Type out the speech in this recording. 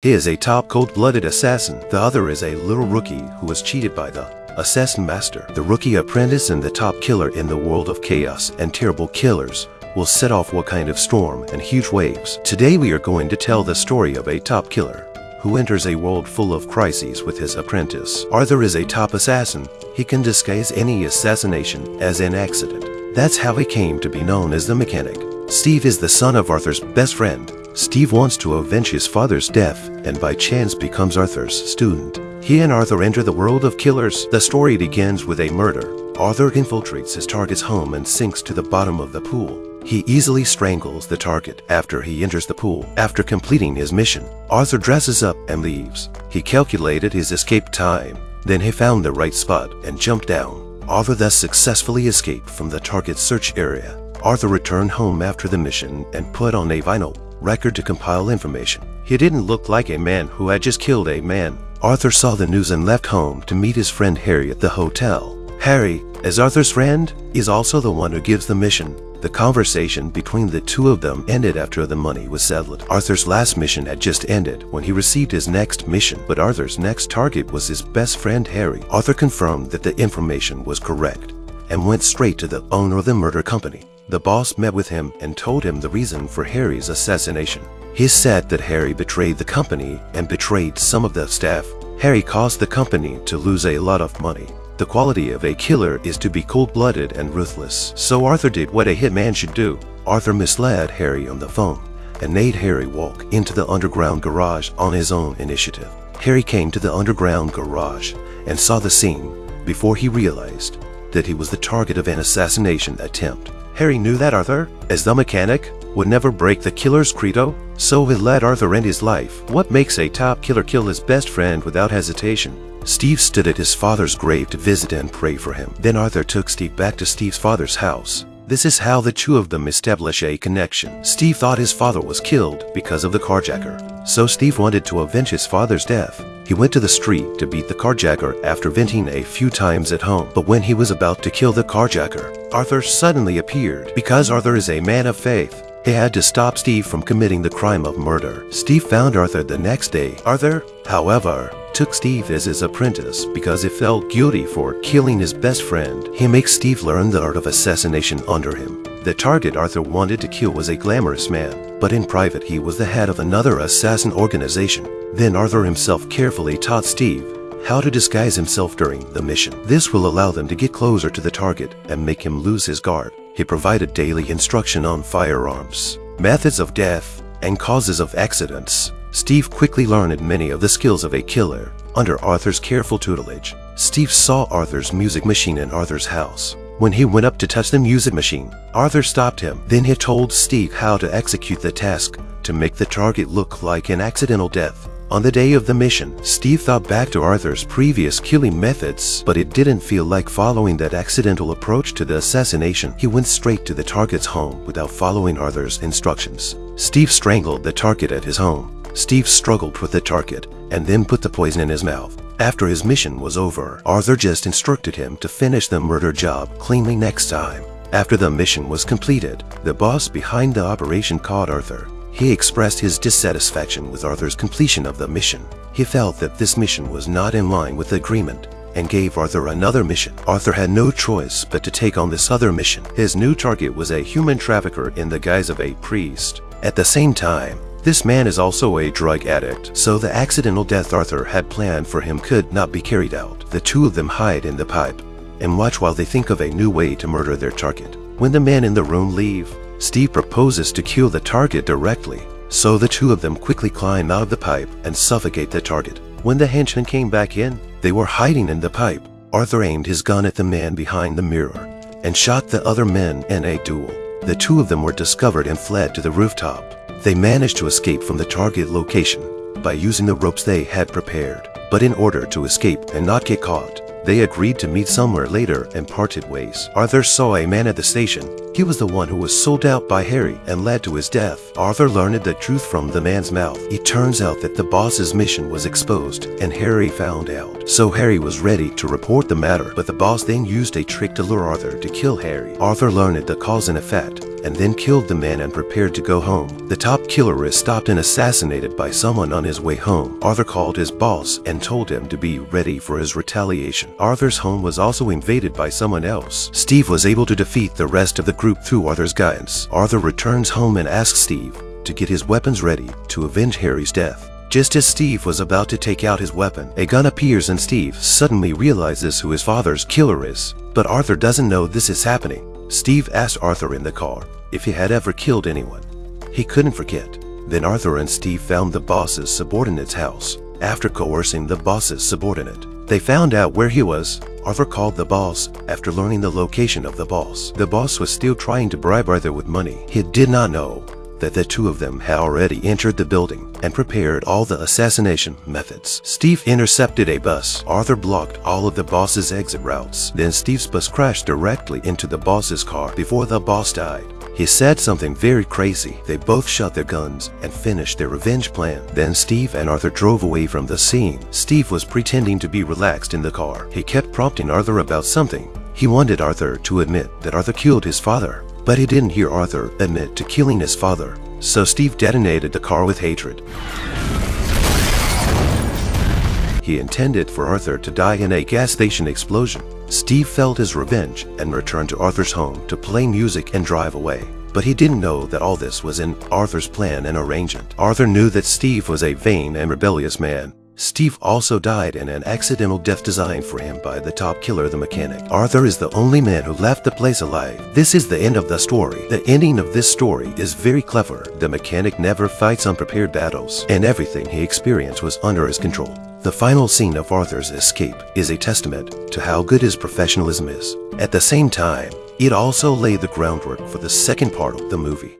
He is a top cold-blooded assassin. The other is a little rookie who was cheated by the assassin master. The rookie apprentice and the top killer in the world of chaos and terrible killers will set off what kind of storm and huge waves. Today we are going to tell the story of a top killer who enters a world full of crises with his apprentice. Arthur is a top assassin. He can disguise any assassination as an accident. That's how he came to be known as the mechanic. Steve is the son of Arthur's best friend. Steve wants to avenge his father's death and by chance becomes Arthur's student. He and Arthur enter the world of killers. The story begins with a murder. Arthur infiltrates his target's home and sinks to the bottom of the pool. He easily strangles the target after he enters the pool. After completing his mission, Arthur dresses up and leaves. He calculated his escape time. Then he found the right spot and jumped down. Arthur thus successfully escaped from the target search area. Arthur returned home after the mission and put on a vinyl record to compile information. He didn't look like a man who had just killed a man. Arthur saw the news and left home to meet his friend Harry at the hotel. Harry, as Arthur's friend, is also the one who gives the mission. The conversation between the two of them ended after the money was settled. Arthur's last mission had just ended when he received his next mission, but Arthur's next target was his best friend Harry. Arthur confirmed that the information was correct and went straight to the owner of the murder company. The boss met with him and told him the reason for Harry's assassination. He said that Harry betrayed the company and betrayed some of the staff. Harry caused the company to lose a lot of money. The quality of a killer is to be cold-blooded and ruthless. So Arthur did what a hitman should do. Arthur misled Harry on the phone and made Harry walk into the underground garage on his own initiative. Harry came to the underground garage and saw the scene before he realized that he was the target of an assassination attempt. Harry knew that Arthur, as the mechanic, would never break the killer's credo, so he let Arthur end his life. What makes a top killer kill his best friend without hesitation? Steve stood at his father's grave to visit and pray for him. Then Arthur took Steve back to Steve's father's house. This is how the two of them establish a connection. Steve thought his father was killed because of the carjacker, so Steve wanted to avenge his father's death. He went to the street to beat the carjacker after venting a few times at home. But when he was about to kill the carjacker, Arthur suddenly appeared. Because Arthur is a man of faith, he had to stop Steve from committing the crime of murder. Steve found Arthur the next day. Arthur, however, took Steve as his apprentice because he felt guilty for killing his best friend. He makes Steve learn the art of assassination under him. The target Arthur wanted to kill was a glamorous man, but in private he was the head of another assassin organization. Then Arthur himself carefully taught Steve how to disguise himself during the mission. This will allow them to get closer to the target and make him lose his guard. He provided daily instruction on firearms, methods of death, and causes of accidents. Steve quickly learned many of the skills of a killer under Arthur's careful tutelage. Steve saw Arthur's music machine in Arthur's house. When he went up to touch the music machine, Arthur stopped him. Then he told Steve how to execute the task to make the target look like an accidental death. On the day of the mission, Steve thought back to Arthur's previous killing methods, but it didn't feel like following that accidental approach to the assassination. He went straight to the target's home without following Arthur's instructions. Steve strangled the target at his home. Steve struggled with the target and then put the poison in his mouth. After his mission was over, Arthur just instructed him to finish the murder job cleanly next time. After the mission was completed, the boss behind the operation called Arthur. He expressed his dissatisfaction with Arthur's completion of the mission. He felt that this mission was not in line with the agreement and gave Arthur another mission. Arthur had no choice but to take on this other mission. His new target was a human trafficker in the guise of a priest. At the same time, this man is also a drug addict, so the accidental death Arthur had planned for him could not be carried out. The two of them hide in the pipe and watch while they think of a new way to murder their target. When the men in the room leave, Steve proposes to kill the target directly, so the two of them quickly climb out of the pipe and suffocate the target. When the henchmen came back in, they were hiding in the pipe. Arthur aimed his gun at the man behind the mirror and shot the other men in a duel. The two of them were discovered and fled to the rooftop. They managed to escape from the target location by using the ropes they had prepared. But in order to escape and not get caught, they agreed to meet somewhere later and parted ways. Arthur saw a man at the station. He was the one who was sold out by Harry and led to his death. Arthur learned the truth from the man's mouth. It turns out that the boss's mission was exposed and Harry found out. So Harry was ready to report the matter, but the boss then used a trick to lure Arthur to kill Harry. Arthur learned the cause and effect and then killed the man and prepared to go home. The top killer is stopped and assassinated by someone on his way home. Arthur called his boss and told him to be ready for his retaliation. Arthur's home was also invaded by someone else. Steve was able to defeat the rest of the group through Arthur's guidance. Arthur returns home and asks Steve to get his weapons ready to avenge Harry's death. Just as Steve was about to take out his weapon, a gun appears and Steve suddenly realizes who his father's killer is. But Arthur doesn't know this is happening. Steve asked Arthur in the car if he had ever killed anyone. He couldn't forget. Then Arthur and Steve found the boss's subordinate's house. After coercing the boss's subordinate, they found out where he was. Arthur called the boss after learning the location of the boss. The boss was still trying to bribe Arthur with money. He did not know that the two of them had already entered the building and prepared all the assassination methods. Steve intercepted a bus. Arthur blocked all of the boss's exit routes. Then Steve's bus crashed directly into the boss's car before the boss died. He said something very crazy. They both shot their guns and finished their revenge plan. Then Steve and Arthur drove away from the scene. Steve was pretending to be relaxed in the car. He kept prompting Arthur about something. He wanted Arthur to admit that Arthur killed his father. But he didn't hear Arthur admit to killing his father, so Steve detonated the car with hatred. He intended for Arthur to die in a gas station explosion. Steve felt his revenge and returned to Arthur's home to play music and drive away. But he didn't know that all this was in Arthur's plan and arrangement. Arthur knew that Steve was a vain and rebellious man, Steve also died in an accidental death designed for him by the top killer, the mechanic. Arthur is the only man who left the place alive. This is the end of the story. The ending of this story is very clever. The mechanic never fights unprepared battles, and everything he experienced was under his control. The final scene of Arthur's escape is a testament to how good his professionalism is. At the same time, it also laid the groundwork for the second part of the movie.